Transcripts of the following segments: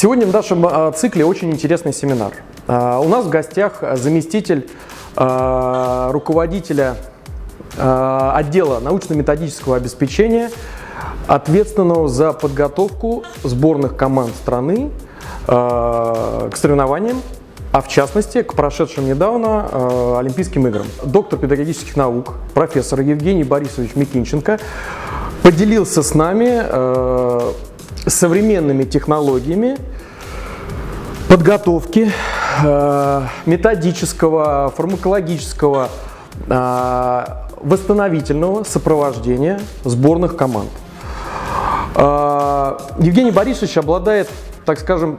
Сегодня в нашем а, цикле очень интересный семинар. А, у нас в гостях заместитель а, руководителя отдела научно-методического обеспечения, ответственного за подготовку сборных команд страны к соревнованиям, а в частности к прошедшим недавно Олимпийским играм. Доктор педагогических наук, профессор Евгений Борисович Микинченко поделился с нами современными технологиями подготовки э, методического, фармакологического, э, восстановительного сопровождения сборных команд. Э, Евгений Борисович обладает, так скажем,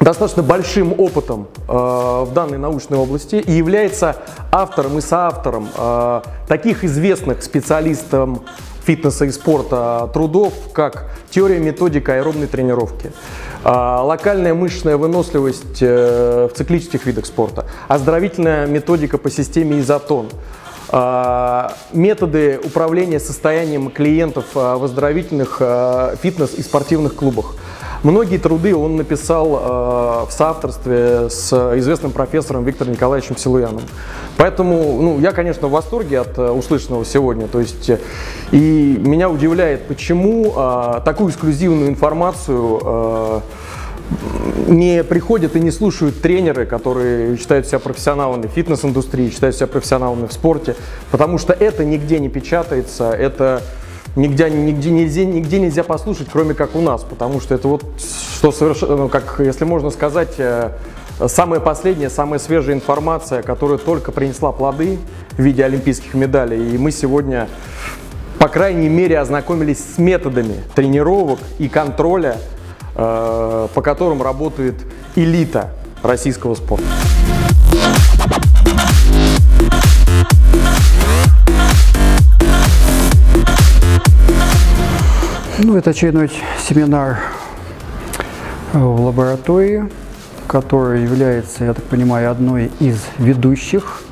достаточно большим опытом э, в данной научной области и является автором и соавтором э, таких известных специалистам фитнеса и спорта трудов, как теория методика аэробной тренировки, а, локальная мышечная выносливость э, в циклических видах спорта, оздоровительная методика по системе изотон, а, методы управления состоянием клиентов в оздоровительных фитнес и спортивных клубах – Многие труды он написал э, в соавторстве с известным профессором Виктором Николаевичем Силуяном. Поэтому ну, я, конечно, в восторге от э, услышанного сегодня. То есть, э, и меня удивляет, почему э, такую эксклюзивную информацию э, не приходят и не слушают тренеры, которые считают себя профессионалами в фитнес-индустрии, считают себя профессионалами в спорте, потому что это нигде не печатается, это нигде, нигде, нельзя, нигде нельзя послушать, кроме как у нас, потому что это вот, что совершенно, ну, как, если можно сказать, э, самая последняя, самая свежая информация, которая только принесла плоды в виде олимпийских медалей. И мы сегодня, по крайней мере, ознакомились с методами тренировок и контроля, э, по которым работает элита российского спорта. Ну, это очередной семинар в лаборатории, которая является, я так понимаю, одной из ведущих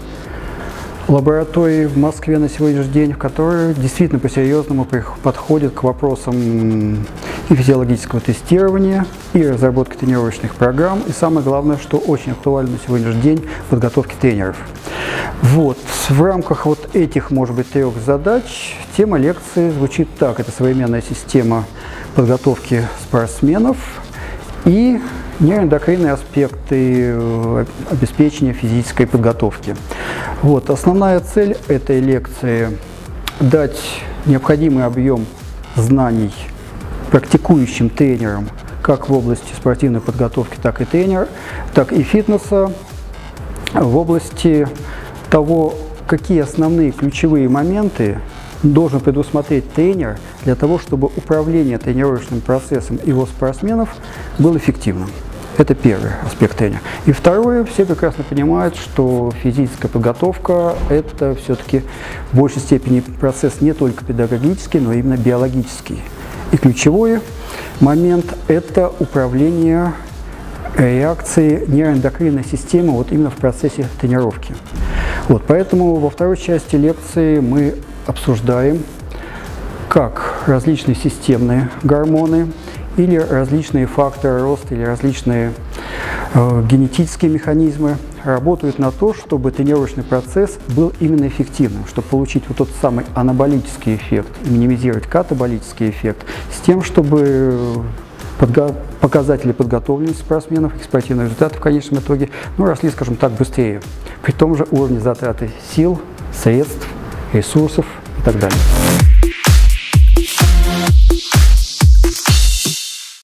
лабораторий в Москве на сегодняшний день, в которой действительно по-серьезному подходит к вопросам и физиологического тестирования, и разработки тренировочных программ, и самое главное, что очень актуально на сегодняшний день, подготовки тренеров. Вот. В рамках вот этих, может быть, трех задач тема лекции звучит так. Это современная система подготовки спортсменов и нейроэндокринные аспекты э, обеспечения физической подготовки. Вот. Основная цель этой лекции – дать необходимый объем знаний практикующим тренерам как в области спортивной подготовки, так и тренер, так и фитнеса, в области того, какие основные ключевые моменты должен предусмотреть тренер для того, чтобы управление тренировочным процессом его спортсменов было эффективным. Это первый аспект тренера. И второе, все прекрасно понимают, что физическая подготовка – это все-таки в большей степени процесс не только педагогический, но именно биологический. И ключевой момент – это управление реакцией нейроэндокринной системы вот именно в процессе тренировки. Вот, поэтому во второй части лекции мы обсуждаем, как различные системные гормоны или различные факторы роста или различные э, генетические механизмы работают на то, чтобы тренировочный процесс был именно эффективным, чтобы получить вот тот самый анаболический эффект минимизировать катаболический эффект, с тем, чтобы подго показатели подготовленности спортсменов, их спортивные результаты в конечном итоге, ну, росли, скажем так, быстрее, при том же уровне затраты сил, средств, ресурсов и так далее.